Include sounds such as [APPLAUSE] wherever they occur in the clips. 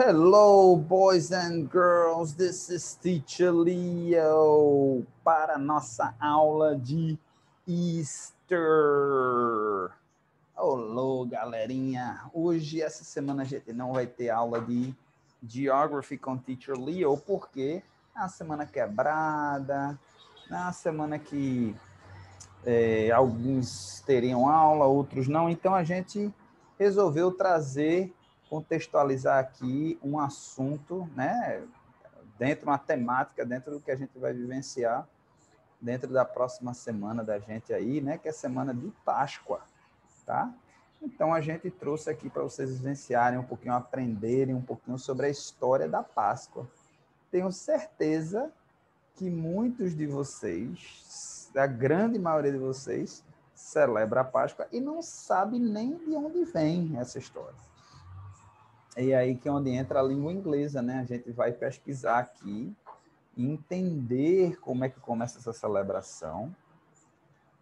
Hello, boys and girls. This is Teacher Leo para nossa aula de Easter. Olá, galerinha. Hoje, essa semana, a gente não vai ter aula de Geography com Teacher Leo, porque é uma semana quebrada, é uma semana que é, alguns teriam aula, outros não. Então, a gente resolveu trazer contextualizar aqui um assunto, né, dentro de uma temática, dentro do que a gente vai vivenciar dentro da próxima semana da gente aí, né, que é a semana de Páscoa, tá? Então a gente trouxe aqui para vocês vivenciarem um pouquinho, aprenderem um pouquinho sobre a história da Páscoa. Tenho certeza que muitos de vocês, a grande maioria de vocês, celebra a Páscoa e não sabe nem de onde vem essa história. E aí que é onde entra a língua inglesa, né? A gente vai pesquisar aqui, entender como é que começa essa celebração,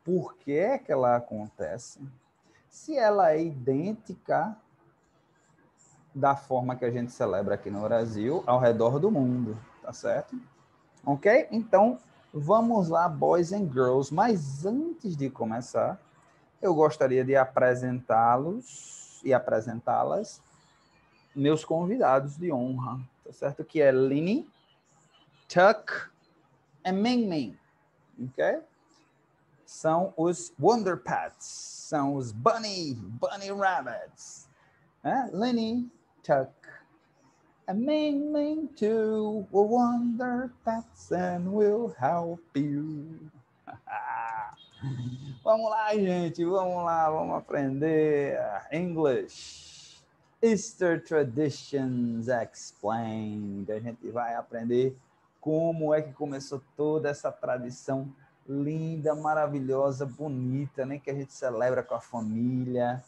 por que é que ela acontece, se ela é idêntica da forma que a gente celebra aqui no Brasil, ao redor do mundo, tá certo? Ok? Então, vamos lá, boys and girls. Mas antes de começar, eu gostaria de apresentá-los e apresentá-las meus convidados de honra, tá certo? Que é Lini, Tuck e Ming Ming, ok? São os Wonder Pets, são os Bunny, Bunny Rabbits. É? Lini, Tuck, and Ming Ming too, we're Wonder Pets and we'll help you. [LAUGHS] vamos lá, gente, vamos lá, vamos aprender English. Easter Traditions Explained. A gente vai aprender como é que começou toda essa tradição linda, maravilhosa, bonita, né? Que a gente celebra com a família.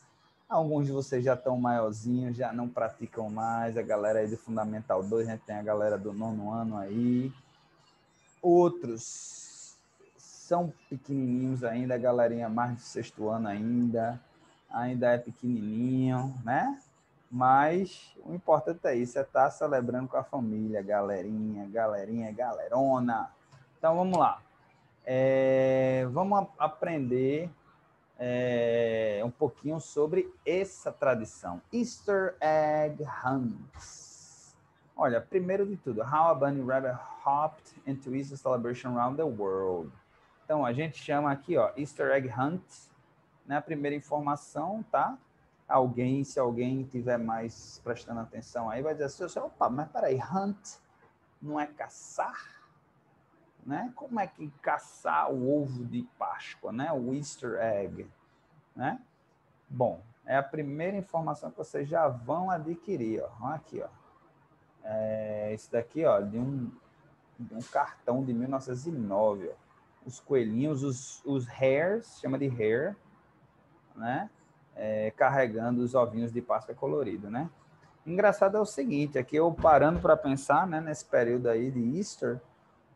Alguns de vocês já estão maiorzinhos, já não praticam mais. A galera aí do Fundamental 2, a gente tem a galera do nono ano aí. Outros são pequenininhos ainda, a galerinha mais do sexto ano ainda. Ainda é pequenininho, né? Mas o importante é isso, é estar tá celebrando com a família, galerinha, galerinha, galerona. Então vamos lá. É, vamos aprender é, um pouquinho sobre essa tradição. Easter Egg Hunts. Olha, primeiro de tudo, how a bunny rabbit hopped into Easter celebration around the world. Então a gente chama aqui, ó, Easter Egg Hunt, né? A primeira informação, tá? Alguém, se alguém tiver mais prestando atenção aí, vai dizer assim, opa, mas peraí, hunt não é caçar? Né? Como é que caçar o ovo de Páscoa, né? O Easter egg, né? Bom, é a primeira informação que vocês já vão adquirir, ó. Aqui, ó. É, esse daqui, ó, de um, de um cartão de 1909, ó. Os coelhinhos, os, os hares, chama de hare, né? É, carregando os ovinhos de Páscoa colorido, né? Engraçado é o seguinte, aqui eu parando para pensar, né, nesse período aí de Easter,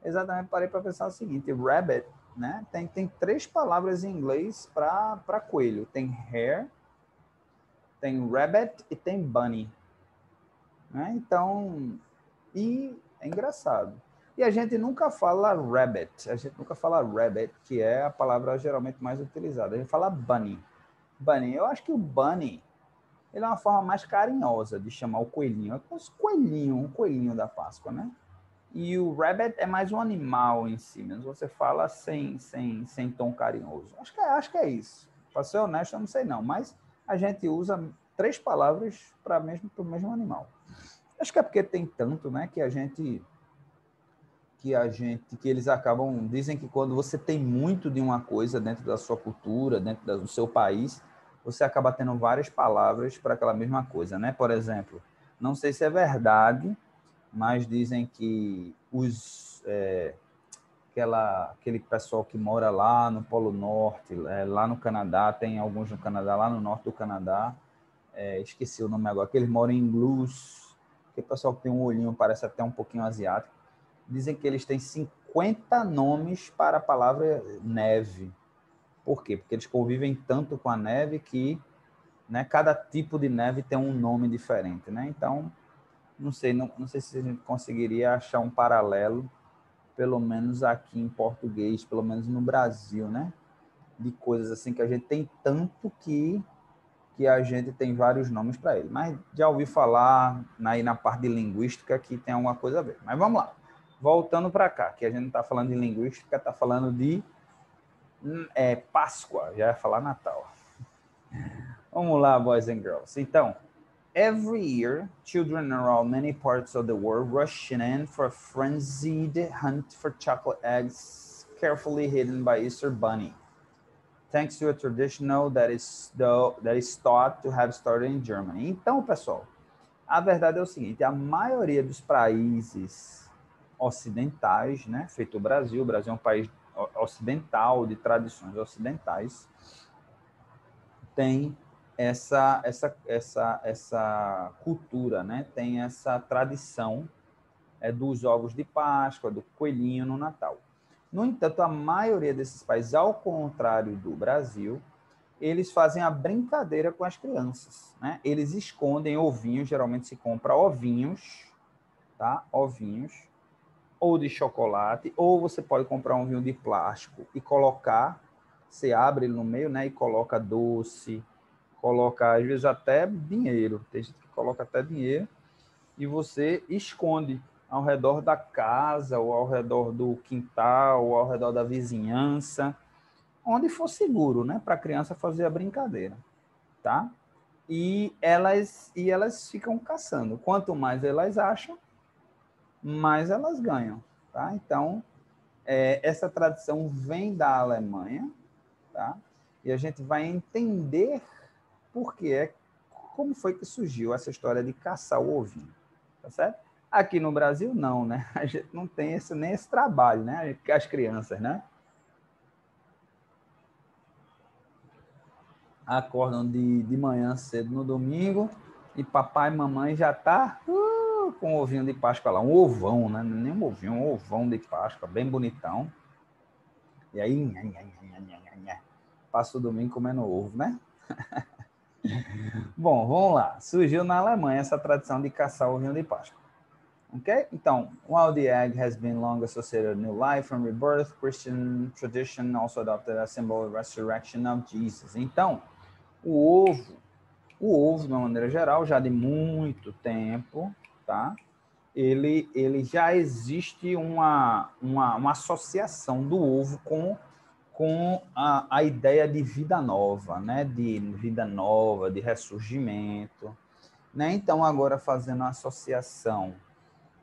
exatamente parei para pensar o seguinte, rabbit, né, tem, tem três palavras em inglês para coelho, tem hare, tem rabbit e tem bunny, né? Então, e é engraçado. E a gente nunca fala rabbit, a gente nunca fala rabbit, que é a palavra geralmente mais utilizada. A gente fala bunny. Bunny. Eu acho que o Bunny ele é uma forma mais carinhosa de chamar o coelhinho. É como se coelhinho, um coelhinho da Páscoa, né? E o rabbit é mais um animal em si, mesmo você fala sem, sem, sem tom carinhoso. Acho que é, acho que é isso. Para ser honesto, eu não sei não, mas a gente usa três palavras para mesmo o mesmo animal. Acho que é porque tem tanto, né, que a gente que a gente que eles acabam dizem que quando você tem muito de uma coisa dentro da sua cultura, dentro do seu país, você acaba tendo várias palavras para aquela mesma coisa, né? Por exemplo, não sei se é verdade, mas dizem que os é, aquela, aquele pessoal que mora lá no Polo Norte, é, lá no Canadá, tem alguns no Canadá, lá no norte do Canadá, é, esqueci o nome agora, que eles moram em Blues, aquele pessoal que tem um olhinho, parece até um pouquinho asiático, dizem que eles têm 50 nomes para a palavra neve. Por quê? Porque eles convivem tanto com a neve que né, cada tipo de neve tem um nome diferente. Né? Então, não sei, não, não sei se a gente conseguiria achar um paralelo, pelo menos aqui em português, pelo menos no Brasil, né? De coisas assim que a gente tem tanto que que a gente tem vários nomes para ele. Mas já ouvi falar aí na parte de linguística que tem alguma coisa a ver. Mas vamos lá. Voltando para cá, que a gente não está falando de linguística, está falando de é, Páscoa, já ia falar Natal. Vamos lá, boys and girls. Então, Every year, children around many parts of the world rush in for a frenzied hunt for chocolate eggs carefully hidden by Easter Bunny, thanks to a traditional that is, that is thought to have started in Germany. Então, pessoal, a verdade é o seguinte, a maioria dos países ocidentais, né, feito o Brasil, o Brasil é um país ocidental, de tradições ocidentais, tem essa, essa, essa, essa cultura, né? tem essa tradição é, dos ovos de Páscoa, do coelhinho no Natal. No entanto, a maioria desses países, ao contrário do Brasil, eles fazem a brincadeira com as crianças. Né? Eles escondem ovinhos, geralmente se compra ovinhos, tá? Ovinhos, ou de chocolate, ou você pode comprar um vinho de plástico e colocar, você abre ele no meio, né? E coloca doce, coloca às vezes até dinheiro, tem gente que coloca até dinheiro e você esconde ao redor da casa ou ao redor do quintal ou ao redor da vizinhança, onde for seguro, né, para a criança fazer a brincadeira, tá? E elas e elas ficam caçando. Quanto mais elas acham, mais elas ganham, tá? Então, é, essa tradição vem da Alemanha, tá? E a gente vai entender porque é como foi que surgiu essa história de caçar o ovinho, tá certo? Aqui no Brasil não, né? [LAUGHS] A gente não tem esse, nem esse trabalho, né? As crianças, né? Acordam de, de manhã cedo no domingo e papai e mamãe já tá uh, com o ovinho de Páscoa lá, um ovão, né? Nem um ovinho, um ovão de Páscoa, bem bonitão. E aí, nha, nha, nha, passa o domingo comendo ovo, né? [LAUGHS] Bom, vamos lá. Surgiu na Alemanha essa tradição de caçar o ovinho de Páscoa. Ok? Então, while the egg has been long associated with new life and rebirth, Christian tradition also adopted a symbol of resurrection of Jesus. Então, o ovo, o ovo, de uma maneira geral, já de muito tempo, tá? Ele, ele já existe uma, uma, uma associação do ovo com com a, a ideia de vida nova, né? de vida nova, de ressurgimento. Né? Então, agora fazendo a associação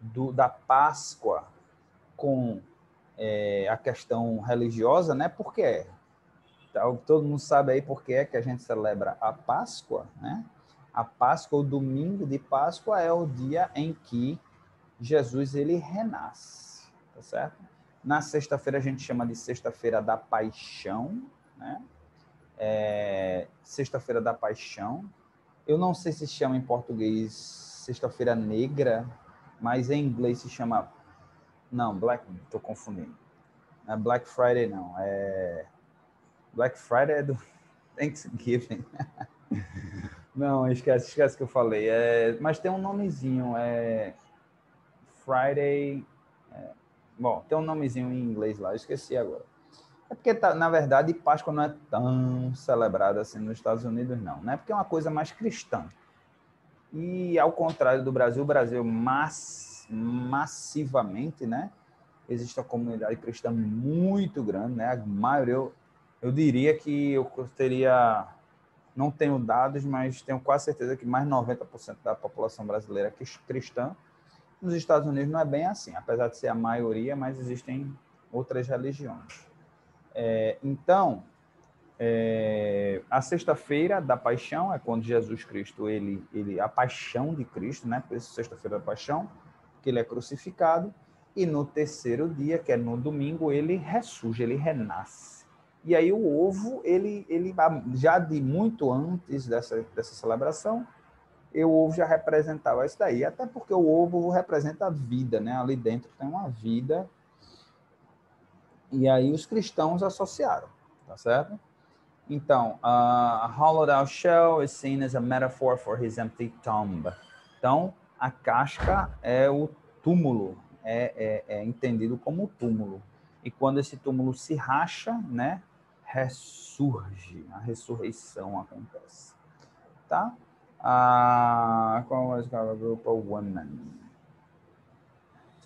do, da Páscoa com é, a questão religiosa, né? Por quê? Então, todo mundo sabe aí por que é que a gente celebra a Páscoa, né? A Páscoa, o domingo de Páscoa, é o dia em que Jesus ele renasce, tá certo? Na sexta-feira a gente chama de Sexta-feira da Paixão, né? É, Sexta-feira da Paixão. Eu não sei se chama em português Sexta-feira Negra, mas em inglês se chama. Não, Black. Estou confundindo. Não é Black Friday, não. É. Black Friday é do [LAUGHS] Thanksgiving. [LAUGHS] não, esquece, esquece que eu falei. É, mas tem um nomezinho. É. Friday. É, Bom, tem um nomezinho em inglês lá, esqueci agora. É porque, tá, na verdade, Páscoa não é tão celebrada assim nos Estados Unidos, não. Né? Porque é uma coisa mais cristã. E, ao contrário do Brasil, o Brasil mass, massivamente, né? Existe uma comunidade cristã muito grande, né? A maioria, eu, eu diria que eu teria... Não tenho dados, mas tenho quase certeza que mais de 90% da população brasileira é cristã nos Estados Unidos não é bem assim, apesar de ser a maioria, mas existem outras religiões. É, então, é, a sexta-feira da paixão é quando Jesus Cristo, ele, ele, a paixão de Cristo, né? Por isso, sexta-feira da paixão, que ele é crucificado, e no terceiro dia, que é no domingo, ele ressurge, ele renasce. E aí o ovo, ele, ele já de muito antes dessa, dessa celebração, o ovo já representava isso daí, até porque o ovo representa a vida, né? Ali dentro tem uma vida. E aí os cristãos associaram, tá certo? Então, a hollowed out shell is seen as a metaphor for his empty tomb. Então, A casca é o túmulo, é, é, é entendido como túmulo. E quando esse túmulo se racha, né, ressurge, a ressurreição acontece. Tá? Uh, qual was a group of women?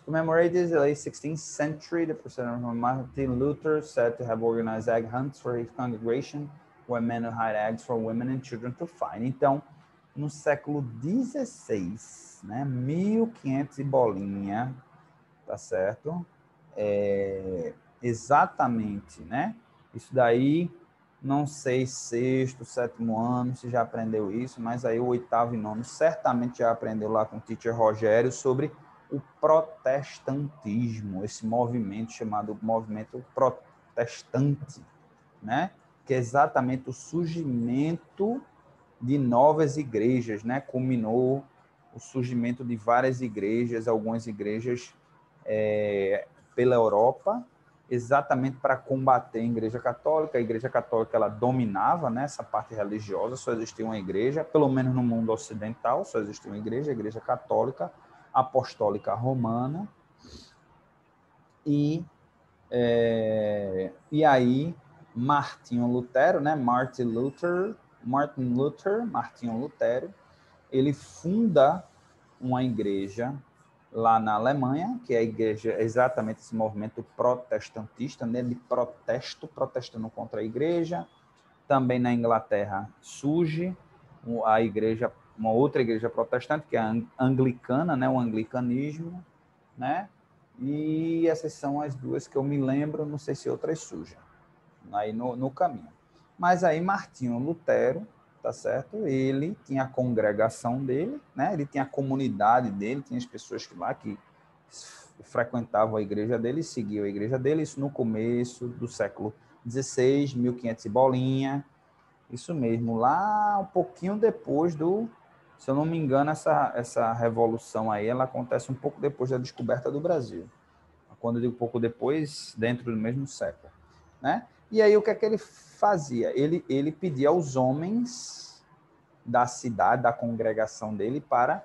commemorated the late 16th century, the president Martin Luther said to have organized egg hunts for his congregation, where men would hide eggs for women and children to find. Então, no século XVI, né, 1500 e bolinha, tá certo? É, exatamente, né? Isso daí, não sei, sexto, sétimo ano, se já aprendeu isso, mas aí o oitavo e nono certamente já aprendeu lá com o teacher Rogério sobre o protestantismo, esse movimento chamado movimento protestante, né? Que é exatamente o surgimento de novas igrejas, né? Culminou o surgimento de várias igrejas, algumas igrejas é, pela Europa, exatamente para combater a Igreja Católica. A Igreja Católica ela dominava né, essa parte religiosa, só existia uma igreja, pelo menos no mundo ocidental, só existia uma igreja, a Igreja Católica Apostólica Romana. E, é, e aí, Martinho Lutero, né, Martin Luther, Martin Luther, Martinho Lutero, ele funda uma igreja lá na Alemanha, que é a igreja, exatamente esse movimento protestantista, né, de protesto, protestando contra a igreja. Também na Inglaterra surge a igreja, uma outra igreja protestante, que é a anglicana, né, o anglicanismo, né? E essas são as duas que eu me lembro, não sei se outras surgem aí no, no caminho. Mas aí Martinho Lutero, tá certo? Ele tinha a congregação dele, né? Ele tinha a comunidade dele, tinha as pessoas que lá que frequentavam a igreja dele, seguiam a igreja dele, isso no começo do século XVI, 1500 e bolinha, isso mesmo, lá um pouquinho depois do, se eu não me engano, essa, essa revolução aí, ela acontece um pouco depois da descoberta do Brasil. Quando eu digo pouco depois, dentro do mesmo século, né? E aí o que é que ele fazia? Ele, ele pedia aos homens da cidade, da congregação dele, para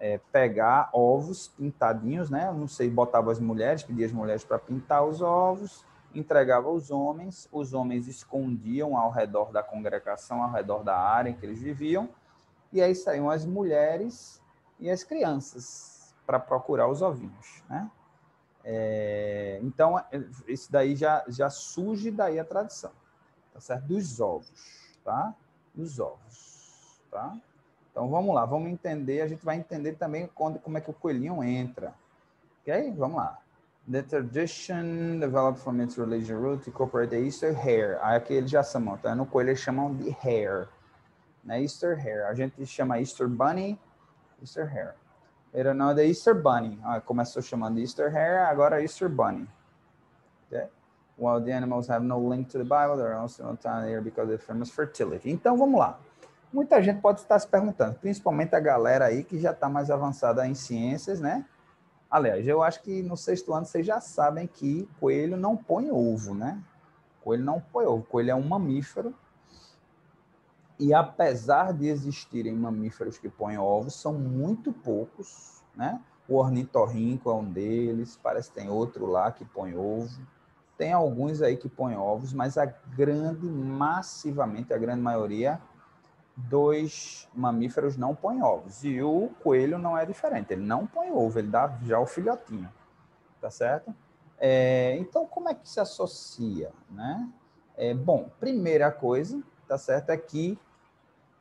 é, pegar ovos pintadinhos, né? Não sei, botava as mulheres, pedia as mulheres para pintar os ovos, entregava aos homens, os homens escondiam ao redor da congregação, ao redor da área em que eles viviam, e aí saíam as mulheres e as crianças para procurar os ovinhos, né? É, então, é, isso daí já, já surge daí a tradição, tá certo? Dos ovos, tá? Dos ovos, tá? Então, vamos lá, vamos entender, a gente vai entender também quando, como é que o coelhinho entra, ok? Vamos lá. The tradition developed from its religious root to incorporate the Easter hare. Aí aqui eles já chamam, tá? No coelho eles chamam de hare, né? Easter hare. A gente chama Easter bunny, Easter hare. Era não da Easter Bunny. Ah, começou chamando Easter Hare, agora Easter Bunny. Okay? While the animals have no link to the Bible, they're also not here because of famous fertility. Então, vamos lá. Muita gente pode estar se perguntando, principalmente a galera aí que já está mais avançada em ciências, né? Aliás, eu acho que no sexto ano vocês já sabem que coelho não põe ovo, né? Coelho não põe ovo. Coelho é um mamífero e apesar de existirem mamíferos que põem ovos, são muito poucos, né? O ornitorrinco é um deles, parece que tem outro lá que põe ovo. Tem alguns aí que põem ovos, mas a grande, massivamente, a grande maioria dos mamíferos não põem ovos. E o coelho não é diferente, ele não põe ovo, ele dá já o filhotinho, tá certo? É, então, como é que se associa, né? É, bom, primeira coisa, tá certo, é que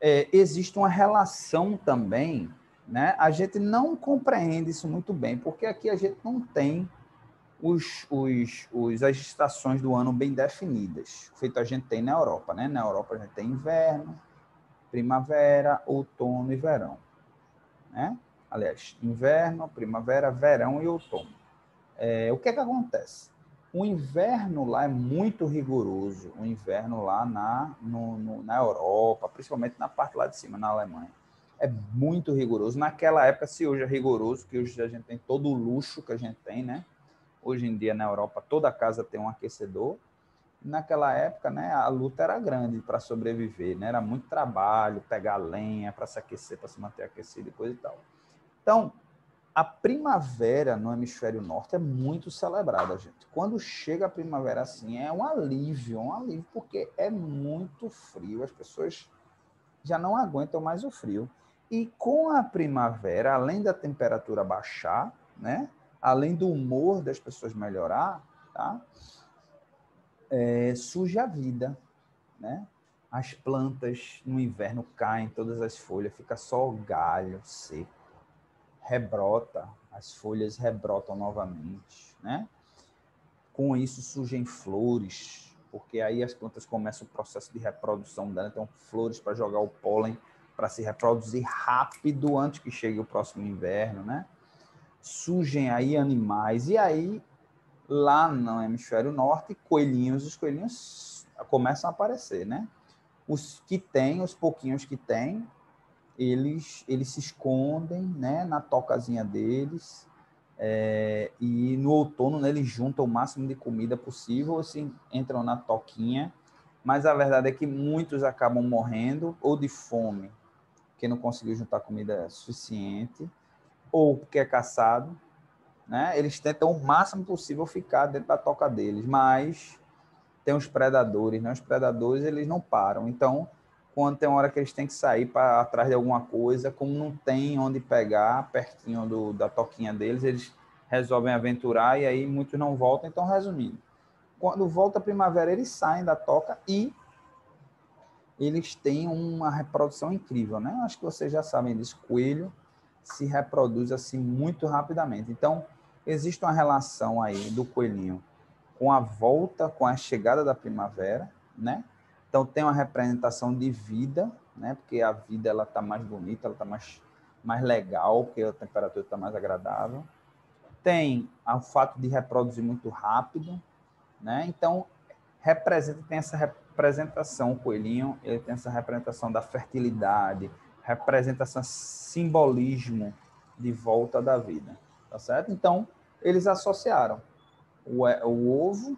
é, existe uma relação também, né? A gente não compreende isso muito bem, porque aqui a gente não tem os, os, os, as estações do ano bem definidas, feito a gente tem na Europa, né? Na Europa a gente tem inverno, primavera, outono e verão, né? Aliás, inverno, primavera, verão e outono. É, o que é que acontece? O inverno lá é muito rigoroso, o inverno lá na, no, no, na Europa, principalmente na parte lá de cima, na Alemanha. É muito rigoroso. Naquela época, se hoje é rigoroso, que hoje a gente tem todo o luxo que a gente tem, né? Hoje em dia, na Europa, toda casa tem um aquecedor. Naquela época, né, a luta era grande para sobreviver, né? Era muito trabalho, pegar lenha para se aquecer, para se manter aquecido e coisa e tal. Então, a primavera no hemisfério norte é muito celebrada, gente. Quando chega a primavera assim, é um alívio, um alívio, porque é muito frio, as pessoas já não aguentam mais o frio. E com a primavera, além da temperatura baixar, né? Além do humor das pessoas melhorar, tá? É, surge a vida, né? As plantas no inverno caem, todas as folhas, fica só o galho seco rebrota, as folhas rebrotam novamente, né? Com isso surgem flores, porque aí as plantas começam o processo de reprodução dela, então flores para jogar o pólen para se reproduzir rápido antes que chegue o próximo inverno, né? Surgem aí animais e aí lá no hemisfério norte, coelhinhos, os coelhinhos começam a aparecer, né? Os que têm, os pouquinhos que têm, eles, eles se escondem né, na tocazinha deles é, e no outono né, eles juntam o máximo de comida possível, assim, entram na toquinha, mas a verdade é que muitos acabam morrendo ou de fome, porque não conseguiu juntar comida suficiente, ou porque é caçado, né? Eles tentam o máximo possível ficar dentro da toca deles, mas tem os predadores, né? Os predadores eles não param, então quando tem hora que eles têm que sair para atrás de alguma coisa, como não tem onde pegar pertinho do, da toquinha deles, eles resolvem aventurar e aí muitos não voltam. Então, resumindo, quando volta a primavera, eles saem da toca e eles têm uma reprodução incrível, né? Acho que vocês já sabem disso. Coelho se reproduz assim muito rapidamente. Então, existe uma relação aí do coelhinho com a volta, com a chegada da primavera, né? Então tem uma representação de vida, né? Porque a vida ela tá mais bonita, ela tá mais mais legal, porque a temperatura está mais agradável. Tem o fato de reproduzir muito rápido, né? Então representa tem essa representação o coelhinho, ele tem essa representação da fertilidade, representa esse simbolismo de volta da vida, tá certo? Então eles associaram o, o ovo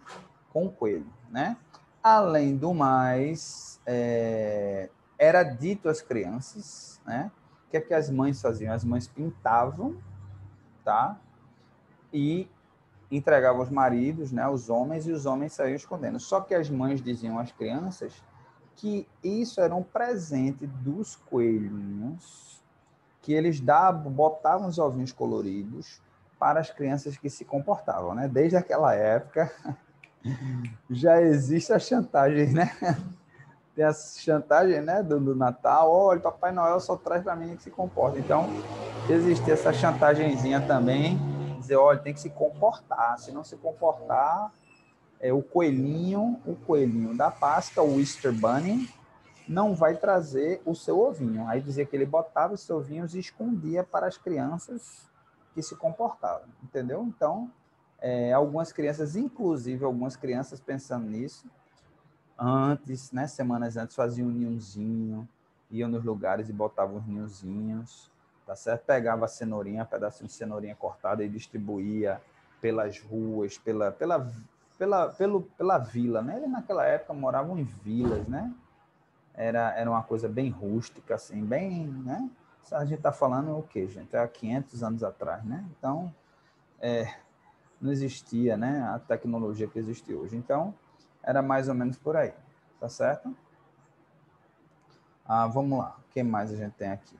com o coelho, né? Além do mais, é, era dito às crianças, né? O que é que as mães faziam? As mães pintavam, tá? E entregavam os maridos, né? Os homens, e os homens saíam escondendo. Só que as mães diziam às crianças que isso era um presente dos coelhinhos, que eles davam, botavam os ovinhos coloridos para as crianças que se comportavam, né? Desde aquela época, [LAUGHS] já existe a chantagem, né? Tem a chantagem, né, do, do Natal. Olha, Papai Noel só traz para mim que se comporta. Então, existe essa chantagemzinha também, dizer, olha, tem que se comportar. Se não se comportar, é o coelhinho, o coelhinho da Páscoa, o Easter Bunny, não vai trazer o seu ovinho. Aí dizia que ele botava os seus ovinhos e escondia para as crianças que se comportavam, entendeu? Então, é, algumas crianças, inclusive algumas crianças pensando nisso, antes, né, semanas antes, faziam um ninhozinho, iam nos lugares e botavam os ninhozinhos, tá certo? Pegava a cenourinha, pedacinho de cenourinha cortada e distribuía pelas ruas, pela, pela, pela, pelo, pela vila, né? Eles naquela época moravam em vilas, né? Era, era uma coisa bem rústica, assim, bem, né? A gente está falando o quê, gente? Há 500 anos atrás, né? Então, é, não existia né, a tecnologia que existe hoje. Então, era mais ou menos por aí, tá certo? Ah, vamos lá, o que mais a gente tem aqui?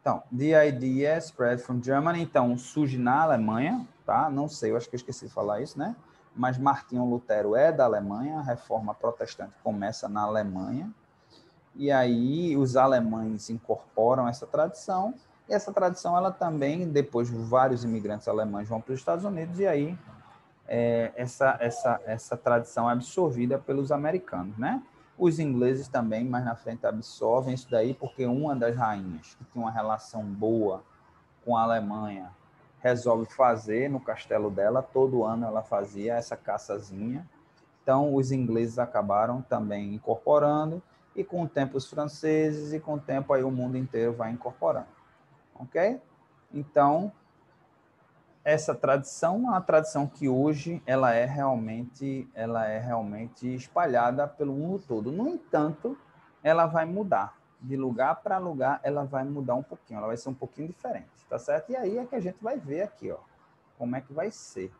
Então, the idea spread from Germany, então, surge na Alemanha, tá? Não sei, eu acho que eu esqueci de falar isso, né? Mas Martinho Lutero é da Alemanha, a reforma protestante começa na Alemanha, e aí os alemães incorporam essa tradição, essa tradição, ela também, depois vários imigrantes alemães vão para os Estados Unidos, e aí é, essa, essa, essa tradição é absorvida pelos americanos, né? Os ingleses também, mais na frente, absorvem isso daí, porque uma das rainhas, que tinha uma relação boa com a Alemanha, resolve fazer no castelo dela, todo ano ela fazia essa caçazinha. Então, os ingleses acabaram também incorporando, e com o tempo os franceses, e com o tempo aí o mundo inteiro vai incorporando ok? Então, essa tradição é uma tradição que hoje ela é realmente ela é realmente espalhada pelo mundo todo. No entanto, ela vai mudar, de lugar para lugar, ela vai mudar um pouquinho, ela vai ser um pouquinho diferente, tá certo? E aí é que a gente vai ver aqui, ó, como é que vai ser.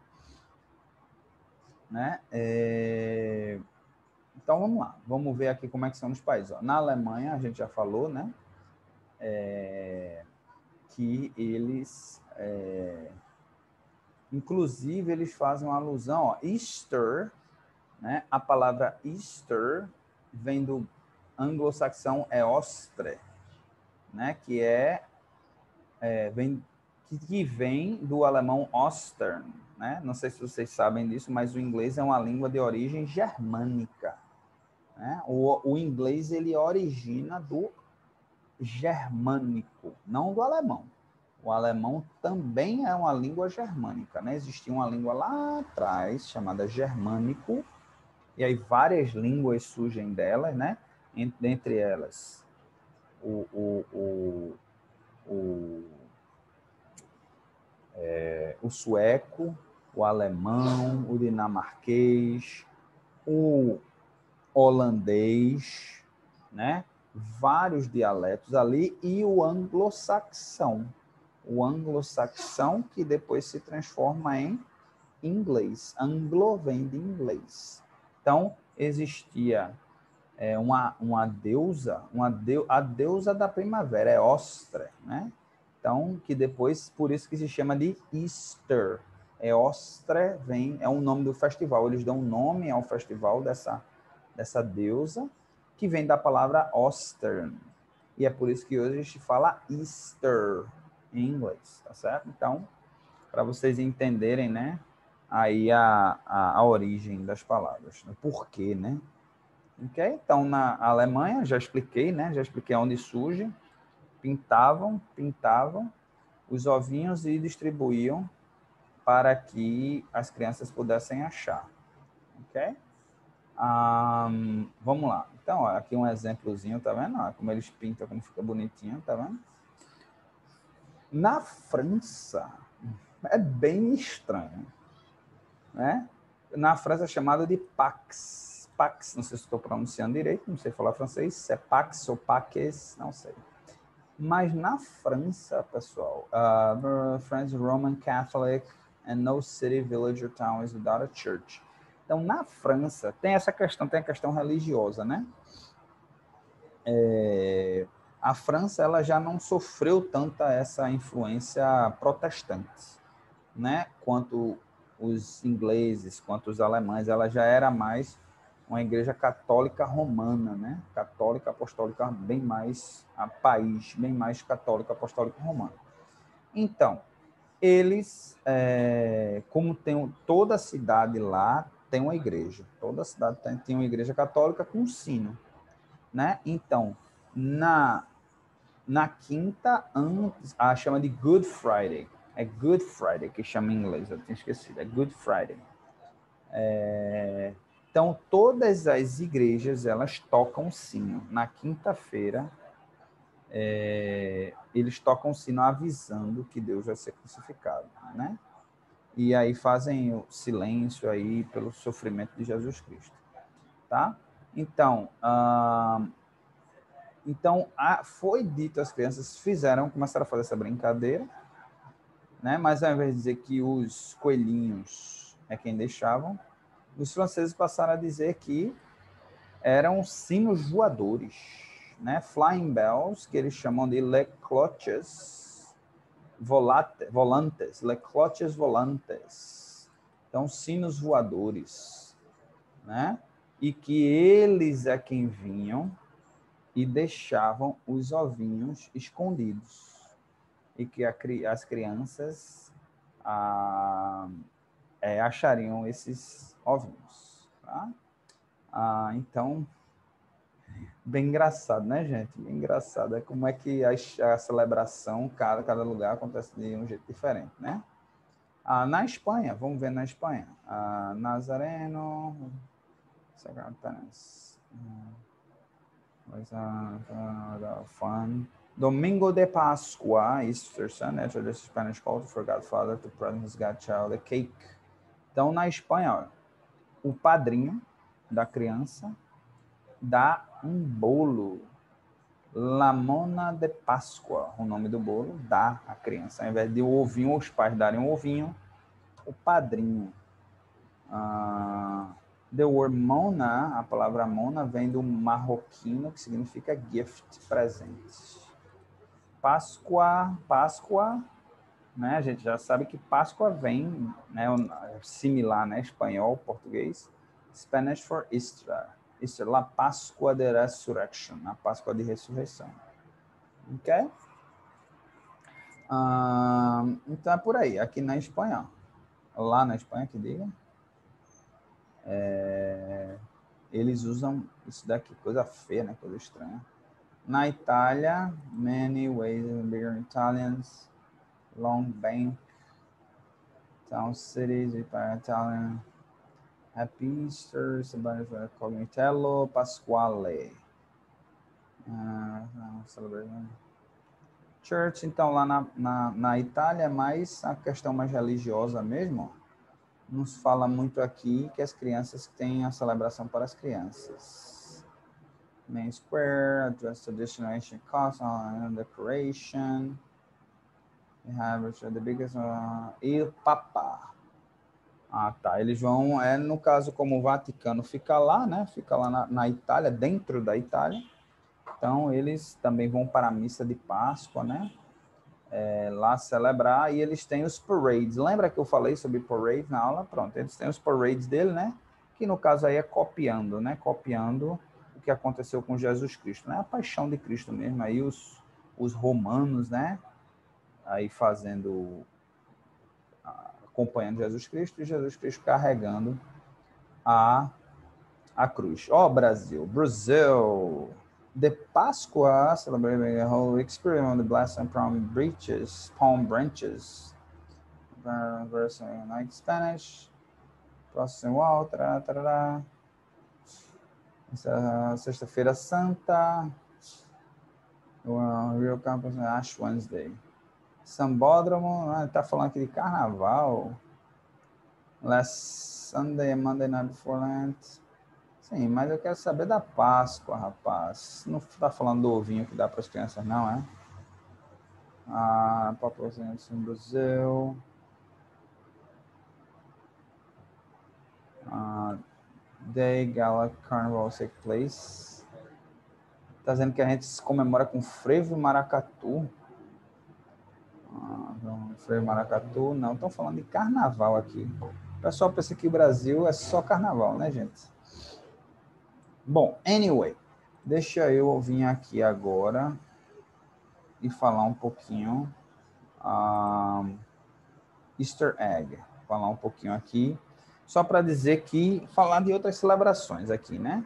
Né? É... Então vamos lá, vamos ver aqui como é que são os países. Ó. Na Alemanha, a gente já falou, né? É... Que eles, é... inclusive, eles fazem uma alusão, ó, Easter, né? A palavra Easter vem do anglo-saxão é ostre, né? Que é, é vem que vem do alemão Ostern, né? Não sei se vocês sabem disso, mas o inglês é uma língua de origem germânica. Né? O, o inglês ele origina do germânico, não do alemão. O alemão também é uma língua germânica, né? Existia uma língua lá atrás chamada germânico, e aí várias línguas surgem delas, né? Entre elas o, o, o, o é, o sueco, o alemão, o dinamarquês, o holandês, né? Vários dialetos ali e o anglo-saxão. O anglo-saxão que depois se transforma em inglês. Anglo vem de inglês. Então, existia é, uma, uma deusa, uma deu, a deusa da primavera, é Ostra, né? Então, que depois, por isso que se chama de Easter. É Ostre, vem, é o nome do festival. Eles dão nome ao festival dessa, dessa deusa, que vem da palavra Ostern. E é por isso que hoje a gente fala Easter em inglês, tá certo? Então, para vocês entenderem, né, aí a, a, a, origem das palavras, o porquê, né? Ok? Então, na Alemanha, já expliquei, né? Já expliquei onde surge pintavam, pintavam os ovinhos e distribuíam para que as crianças pudessem achar. Ok? Um, vamos lá. Então, ó, aqui um exemplozinho, tá vendo? Ó, como eles pintam, como fica bonitinho, tá vendo? Na França, é bem estranho, né? Na França é chamado de Pax. Pax, não sei se estou pronunciando direito, não sei falar francês, se é Pax ou Paques, não sei. Mas na França, pessoal, uh, France Roman Catholic and no city, village or town is without a church. Então, na França, tem essa questão, tem a questão religiosa, né? É, a França, ela já não sofreu tanta essa influência protestante, né? Quanto os ingleses, quanto os alemães, ela já era mais uma igreja católica romana, né? Católica apostólica bem mais a país, bem mais católico apostólico romano. Então, eles, é, como tem toda a cidade lá tem uma igreja, toda cidade tem, tem uma igreja católica com sino, né? Então, na na quinta antes, a chama de Good Friday, é Good Friday que chama em inglês, eu tinha esquecido, é Good Friday. É, então, todas as igrejas, elas tocam sino. Na quinta-feira, é, eles tocam sino avisando que Deus vai ser crucificado, né? E aí fazem o silêncio aí pelo sofrimento de Jesus Cristo, tá? Então, ah, então a, foi dito às crianças, fizeram, começaram a fazer essa brincadeira, né? Mas ao invés de dizer que os coelhinhos é quem deixavam, os franceses passaram a dizer que eram sinos voadores, né? Flying bells, que eles chamam de le cloches volate, volantes, le cloches volantes. Então, sinos voadores, né? E que eles é quem vinham e deixavam os ovinhos escondidos. E que a, as crianças é, achariam esses ovinhos. Tá? Ah, então, bem engraçado, né, gente? Bem engraçado. É como é que a, a celebração, cada, cada lugar acontece de um jeito diferente, né? Ah, na Espanha, vamos ver na Espanha. Ah, Nazareno. Fun. Domingo de Páscoa, Easter Sunday, the Spanish culture for Godfather to present his Godchild a cake. Então, na Espanha, o padrinho da criança dá um bolo. Lamona de Páscoa, o nome do bolo, dá a criança. Ao invés de o ovinho, os pais darem o ovinho, o padrinho. Uh, the word mona, a palavra mona, vem do marroquino, que significa gift, presente. Páscoa, Páscoa, né? A gente já sabe que Páscoa vem, né? Similar, né? Espanhol, português. Spanish for Easter. Easter, la Páscoa de Resurrection, a Páscoa de ressurreição. Ok? Uh, então é por aí, aqui na Espanha. Lá na Espanha, que diga. É, eles usam isso daqui, coisa feia, né? Coisa estranha. Na Itália, many ways of bigger Italians, long bank, town cities, Italian, happy Easter, Cognitello, Pasquale. Uh, Church, então, lá na, na, na Itália, mais a questão mais religiosa mesmo, nos fala muito aqui que as crianças têm a celebração para as crianças main square, address the destination cost on decoration. We have the biggest uh, o Papa. Ah, tá. Eles vão, é no caso como o Vaticano fica lá, né? Fica lá na, na Itália, dentro da Itália. Então eles também vão para a missa de Páscoa, né? É, lá celebrar e eles têm os parades. Lembra que eu falei sobre parades na aula? Pronto, eles têm os parades dele, né? Que no caso aí é copiando, né? Copiando que aconteceu com Jesus Cristo, né? A paixão de Cristo mesmo, aí os, os romanos, né? Aí fazendo, acompanhando Jesus Cristo e Jesus Cristo carregando a, a cruz. Ó oh, Brasil, Brasil! The Páscoa celebrating a whole experience on the blessing from breaches, palm branches. Verse in Spanish. Próximo, outra, tarará. Sexta-feira Santa. Rio Campus Ash Wednesday. Sambódromo, ah, tá falando aqui de carnaval. Last Sunday, Monday night before Lent. Sim, mas eu quero saber da Páscoa, rapaz. Não tá falando do ovinho que dá para as crianças, não, é? Ah, população no Brasil. Ah, Day Gala Carnival Take Place. Tá dizendo que a gente se comemora com frevo e maracatu. Ah, frevo e maracatu, não. Estão falando de carnaval aqui. O pessoal pensa que o Brasil é só carnaval, né, gente? Bom, anyway, deixa eu vir aqui agora e falar um pouquinho um, Easter Egg. Falar um pouquinho aqui só para dizer que falar de outras celebrações aqui, né?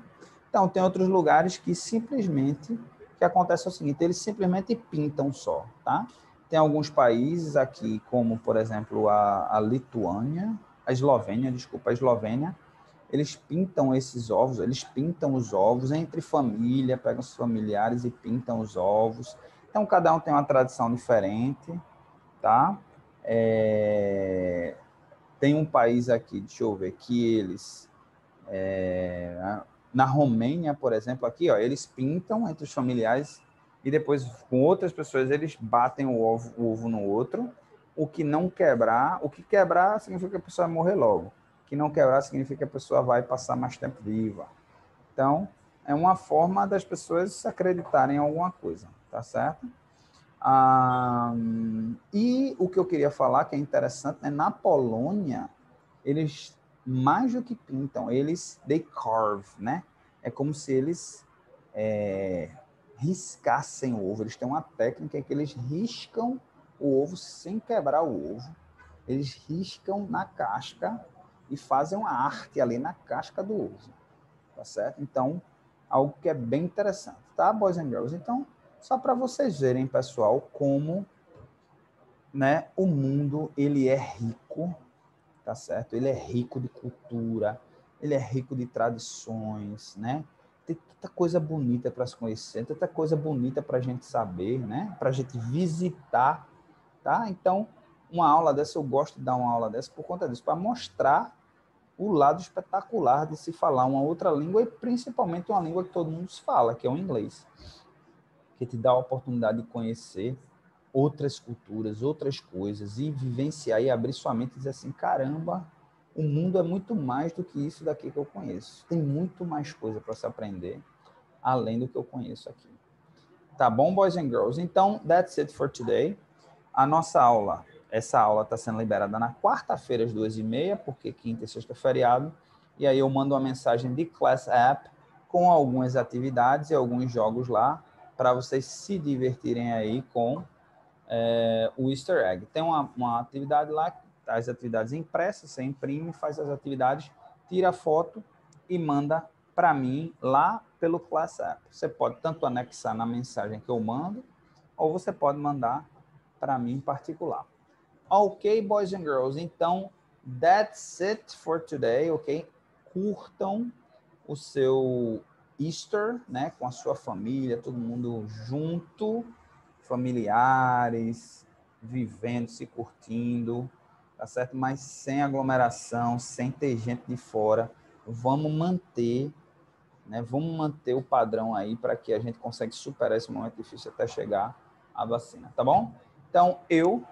Então, tem outros lugares que simplesmente que acontece o seguinte, eles simplesmente pintam só, tá? Tem alguns países aqui, como por exemplo a, a Lituânia, a Eslovênia, desculpa, a Eslovênia, eles pintam esses ovos, eles pintam os ovos entre família, pegam os familiares e pintam os ovos. Então, cada um tem uma tradição diferente, tá? É... Tem um país aqui, deixa eu ver, que eles. É, na Romênia, por exemplo, aqui, ó, eles pintam entre os familiares e depois com outras pessoas eles batem o ovo, o ovo no outro. O que não quebrar, o que quebrar significa que a pessoa vai morrer logo. O que não quebrar significa que a pessoa vai passar mais tempo viva. Então, é uma forma das pessoas acreditarem em alguma coisa, tá certo? Ah, e o que eu queria falar, que é interessante, né? na Polônia, eles, mais do que pintam, eles, they carve, né? É como se eles é, riscassem o ovo. Eles têm uma técnica que eles riscam o ovo sem quebrar o ovo. Eles riscam na casca e fazem uma arte ali na casca do ovo. Tá certo? Então, algo que é bem interessante, tá, boys and girls? Então, só para vocês verem, pessoal, como né, o mundo ele é rico, tá certo? Ele é rico de cultura, ele é rico de tradições, né? Tem tanta coisa bonita para se conhecer, tanta coisa bonita para a gente saber, né? Para a gente visitar, tá? Então, uma aula dessa, eu gosto de dar uma aula dessa por conta disso, para mostrar o lado espetacular de se falar uma outra língua e principalmente uma língua que todo mundo fala, que é o inglês que te dá a oportunidade de conhecer outras culturas, outras coisas e vivenciar e abrir sua mente e dizer assim, caramba, o mundo é muito mais do que isso daqui que eu conheço. Tem muito mais coisa para se aprender além do que eu conheço aqui. Tá bom, boys and girls? Então, that's it for today. A nossa aula, essa aula está sendo liberada na quarta-feira às duas e meia, porque quinta e sexta é feriado. E aí eu mando uma mensagem de Class App com algumas atividades e alguns jogos lá para vocês se divertirem aí com é, o Easter Egg. Tem uma, uma atividade lá as atividades impressas, você imprime, faz as atividades, tira a foto e manda para mim lá pelo Class App. Você pode tanto anexar na mensagem que eu mando, ou você pode mandar para mim em particular. Ok, boys and girls, então that's it for today, ok? Curtam o seu Easter, né, com a sua família, todo mundo junto, familiares, vivendo, se curtindo, tá certo? Mas sem aglomeração, sem ter gente de fora. Vamos manter, né? Vamos manter o padrão aí para que a gente consiga superar esse momento difícil até chegar a vacina, tá bom? Então, eu,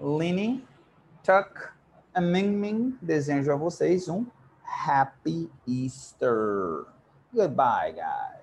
Lini, Tuck e Ming Ming desejo a vocês um Happy Easter. Goodbye, guys.